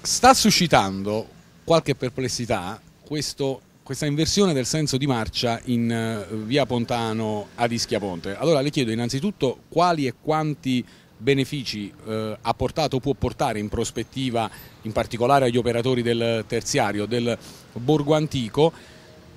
Sta suscitando qualche perplessità questo, questa inversione del senso di marcia in uh, via Pontano ad Ischia Ponte. Allora le chiedo innanzitutto quali e quanti benefici eh, ha portato o può portare in prospettiva, in particolare agli operatori del terziario, del borgo antico,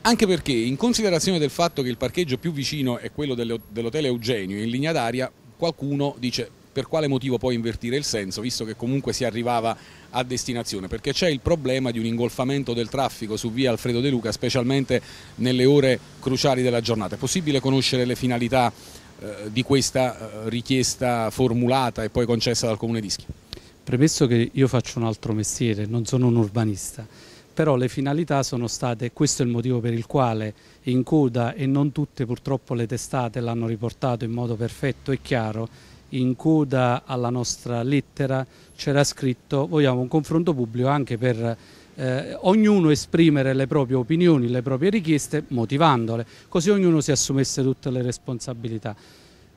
anche perché in considerazione del fatto che il parcheggio più vicino è quello dell'hotel Eugenio in linea d'aria, qualcuno dice per quale motivo poi invertire il senso, visto che comunque si arrivava a destinazione, perché c'è il problema di un ingolfamento del traffico su via Alfredo De Luca, specialmente nelle ore cruciali della giornata. È possibile conoscere le finalità eh, di questa eh, richiesta formulata e poi concessa dal Comune di Ischia? Premesso che io faccio un altro mestiere, non sono un urbanista, però le finalità sono state, questo è il motivo per il quale in coda e non tutte purtroppo le testate l'hanno riportato in modo perfetto e chiaro, in coda alla nostra lettera c'era scritto vogliamo un confronto pubblico anche per eh, ognuno esprimere le proprie opinioni, le proprie richieste, motivandole, così ognuno si assumesse tutte le responsabilità.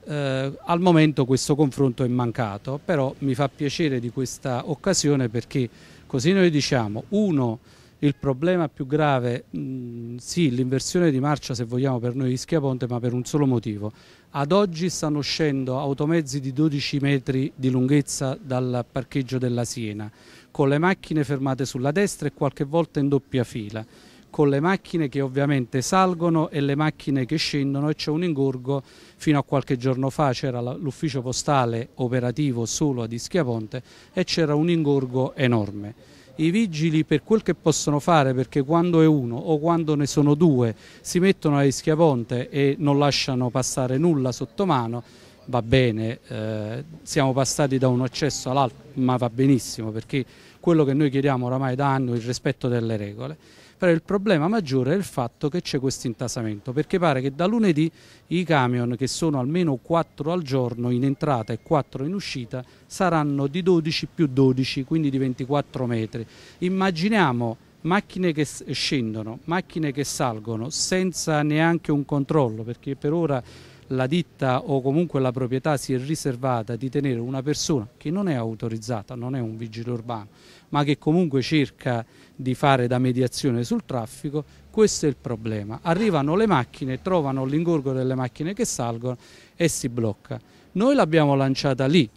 Eh, al momento questo confronto è mancato, però mi fa piacere di questa occasione perché così noi diciamo, uno, il problema più grave, mh, sì, l'inversione di marcia se vogliamo per noi Ischia Ponte, ma per un solo motivo. Ad oggi stanno uscendo automezzi di 12 metri di lunghezza dal parcheggio della Siena, con le macchine fermate sulla destra e qualche volta in doppia fila, con le macchine che ovviamente salgono e le macchine che scendono e c'è un ingorgo, fino a qualche giorno fa c'era l'ufficio postale operativo solo ad Ischia Ponte e c'era un ingorgo enorme i vigili per quel che possono fare perché quando è uno o quando ne sono due si mettono a Ischiaponte e non lasciano passare nulla sotto mano va bene, eh, siamo passati da un accesso all'altro ma va benissimo perché quello che noi chiediamo oramai da anni è il rispetto delle regole però il problema maggiore è il fatto che c'è questo intasamento, perché pare che da lunedì i camion, che sono almeno 4 al giorno in entrata e 4 in uscita, saranno di 12 più 12, quindi di 24 metri. Immaginiamo macchine che scendono, macchine che salgono senza neanche un controllo, perché per ora la ditta o comunque la proprietà si è riservata di tenere una persona che non è autorizzata, non è un vigile urbano, ma che comunque cerca di fare da mediazione sul traffico, questo è il problema. Arrivano le macchine, trovano l'ingorgo delle macchine che salgono e si blocca. Noi l'abbiamo lanciata lì,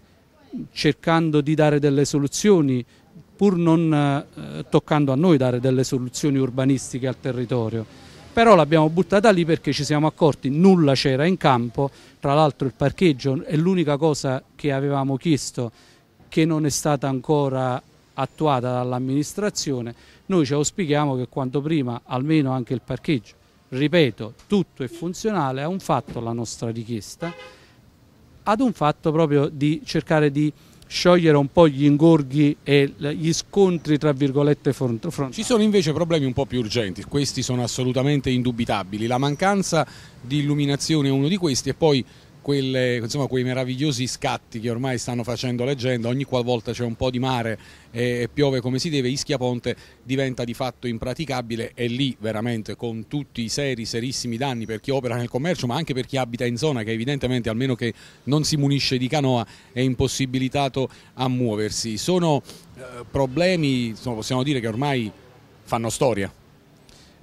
cercando di dare delle soluzioni, pur non eh, toccando a noi dare delle soluzioni urbanistiche al territorio però l'abbiamo buttata lì perché ci siamo accorti nulla c'era in campo, tra l'altro il parcheggio è l'unica cosa che avevamo chiesto che non è stata ancora attuata dall'amministrazione, noi ci auspichiamo che quanto prima almeno anche il parcheggio, ripeto, tutto è funzionale, ha un fatto la nostra richiesta, ad un fatto proprio di cercare di sciogliere un po' gli ingorghi e gli scontri tra virgolette frontali. Ci sono invece problemi un po' più urgenti, questi sono assolutamente indubitabili, la mancanza di illuminazione è uno di questi e poi quelle, insomma, quei meravigliosi scatti che ormai stanno facendo leggenda, ogni qualvolta c'è un po' di mare e piove come si deve, Ischia Ponte diventa di fatto impraticabile e lì veramente con tutti i seri, serissimi danni per chi opera nel commercio ma anche per chi abita in zona che evidentemente almeno che non si munisce di canoa è impossibilitato a muoversi. Sono eh, problemi, insomma, possiamo dire che ormai fanno storia.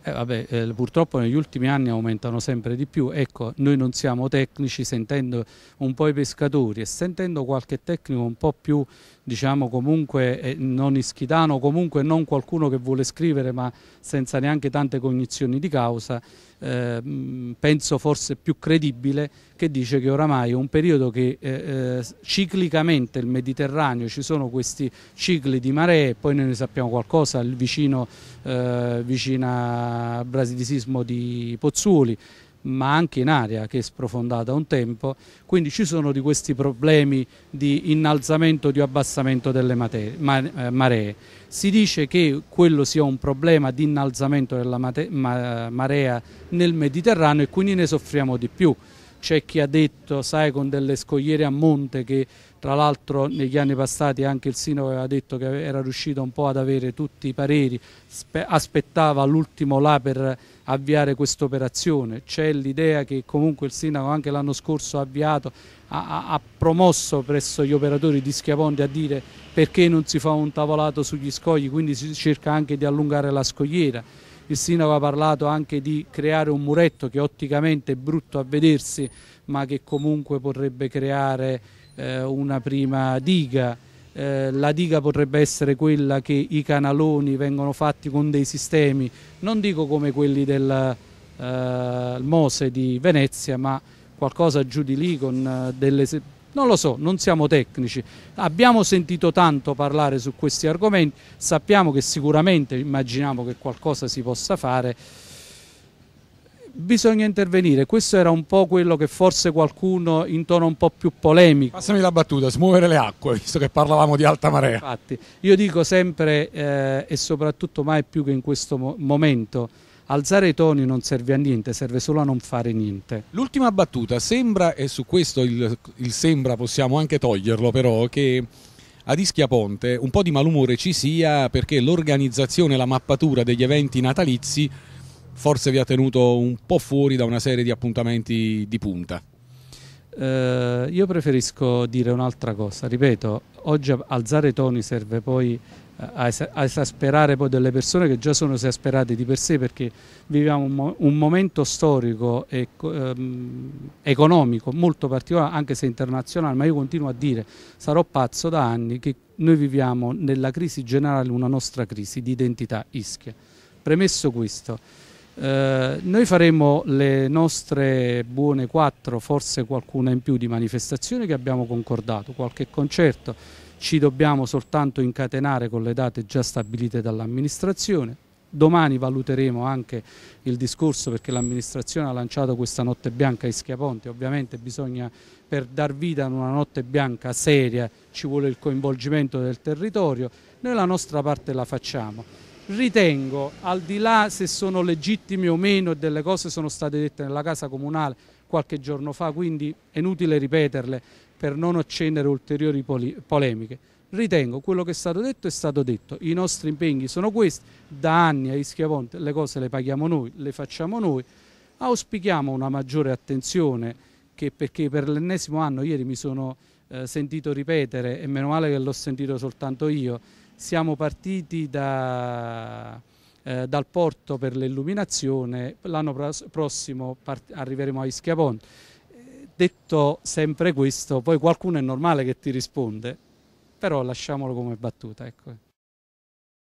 Eh, vabbè, eh, purtroppo negli ultimi anni aumentano sempre di più. Ecco, noi non siamo tecnici, sentendo un po' i pescatori e sentendo qualche tecnico un po' più, diciamo, comunque eh, non ischitano, comunque non qualcuno che vuole scrivere ma senza neanche tante cognizioni di causa, eh, penso forse più credibile, che dice che oramai è un periodo che eh, eh, ciclicamente il Mediterraneo ci sono questi cicli di maree, poi noi ne sappiamo qualcosa, il vicino, eh, vicino brasilicismo di Pozzuoli, ma anche in aria che è sprofondata un tempo, quindi ci sono di questi problemi di innalzamento o di abbassamento delle materie, eh, maree. Si dice che quello sia un problema di innalzamento della marea nel Mediterraneo e quindi ne soffriamo di più. c'è chi ha detto, sai, con delle scogliere a monte che tra l'altro negli anni passati anche il sindaco aveva detto che era riuscito un po' ad avere tutti i pareri, aspettava l'ultimo là per avviare questa operazione. C'è l'idea che comunque il sindaco anche l'anno scorso ha avviato, ha, ha, promosso presso gli operatori di Schiaponte a dire perché non si fa un tavolato sugli scogli, quindi si cerca anche di allungare la scogliera il sindaco ha parlato anche di creare un muretto che otticamente è brutto a vedersi ma che comunque potrebbe creare eh, una prima diga. Eh, la diga potrebbe essere quella che i canaloni vengono fatti con dei sistemi, non dico come quelli del eh, Mose di Venezia, ma qualcosa giù di lì con eh, delle non lo so, non siamo tecnici. Abbiamo sentito tanto parlare su questi argomenti, sappiamo che sicuramente immaginiamo che qualcosa si possa fare. Bisogna intervenire, questo era un po' quello che forse qualcuno in tono un po' più polemico. Passami la battuta, smuovere le acque, visto che parlavamo di alta marea. Infatti, io dico sempre eh, e soprattutto mai più che in questo mo momento, alzare i toni non serve a niente, serve solo a non fare niente. L'ultima battuta, sembra, e su questo il, il sembra possiamo anche toglierlo però, che ad Ischia Ponte un po' di malumore ci sia perché l'organizzazione, la mappatura degli eventi natalizi forse vi ha tenuto un po' fuori da una serie di appuntamenti di punta. Eh, io preferisco dire un'altra cosa, ripeto, oggi alzare i toni serve poi a, esasperare poi delle persone che già sono esasperate di per sé perché viviamo un, un momento storico e ehm, economico molto particolare anche se internazionale ma io continuo a dire sarò pazzo da anni che noi viviamo nella crisi generale una nostra crisi di identità Ischia premesso questo eh, noi faremo le nostre buone quattro forse qualcuna in più di manifestazioni che abbiamo concordato qualche concerto ci dobbiamo soltanto incatenare con le date già stabilite dall'amministrazione. Domani valuteremo anche il discorso perché l'amministrazione ha lanciato questa notte bianca a Ischiaponte, ovviamente bisogna per dar vita a una notte bianca seria ci vuole il coinvolgimento del territorio, noi la nostra parte la facciamo. Ritengo, al di là se sono legittimi o meno e delle cose sono state dette nella casa comunale qualche giorno fa, quindi è inutile ripeterle, per non accendere ulteriori polemiche. Ritengo quello che è stato detto è stato detto, i nostri impegni sono questi, da anni a Ischia Ponte le cose le paghiamo noi, le facciamo noi, auspichiamo una maggiore attenzione che perché per l'ennesimo anno ieri mi sono eh, sentito ripetere e meno male che l'ho sentito soltanto io, siamo partiti da, eh, dal porto per l'illuminazione, l'anno prossimo arriveremo a Ischia Ponte detto sempre questo, poi qualcuno è normale che ti risponde, però lasciamolo come battuta. Ecco.